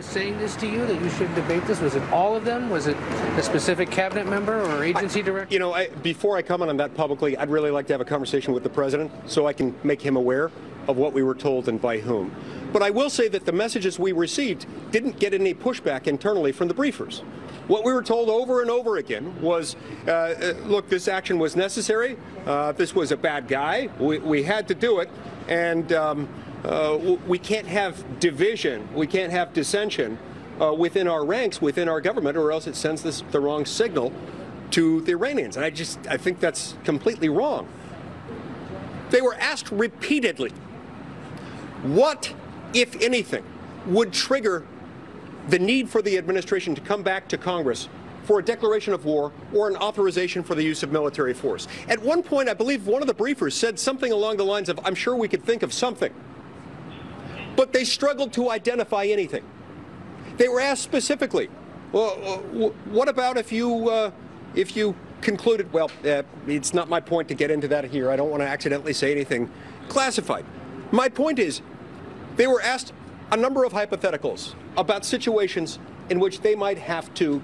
was saying this to you that you should debate this? Was it all of them? Was it a specific cabinet member or agency director? You know, I, before I comment on that publicly, I'd really like to have a conversation with the president so I can make him aware of what we were told and by whom. But I will say that the messages we received didn't get any pushback internally from the briefers. What we were told over and over again was, uh, uh, look, this action was necessary. Uh, this was a bad guy. We, we had to do it. And um, uh, we can't have division. We can't have dissension uh, within our ranks, within our government, or else it sends this, the wrong signal to the Iranians. And I just, I think that's completely wrong. They were asked repeatedly, what, if anything, would trigger the need for the administration to come back to Congress for a declaration of war or an authorization for the use of military force. At one point, I believe one of the briefers said something along the lines of, I'm sure we could think of something. But they struggled to identify anything. They were asked specifically, well, what about if you, uh, if you concluded, well, uh, it's not my point to get into that here. I don't want to accidentally say anything classified. My point is, they were asked a number of hypotheticals about situations in which they might have to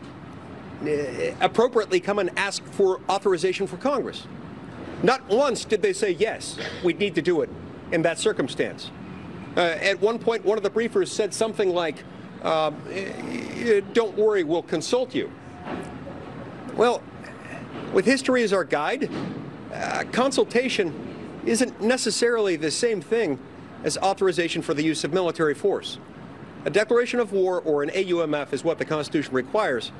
uh, appropriately come and ask for authorization for Congress. Not once did they say, yes, we need to do it in that circumstance. Uh, at one point, one of the briefers said something like, uh, don't worry, we'll consult you. Well, with history as our guide, uh, consultation isn't necessarily the same thing as authorization for the use of military force. A declaration of war or an AUMF is what the Constitution requires,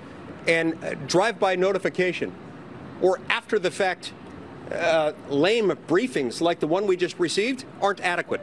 and uh, drive-by notification or after the fact uh, lame briefings like the one we just received aren't adequate.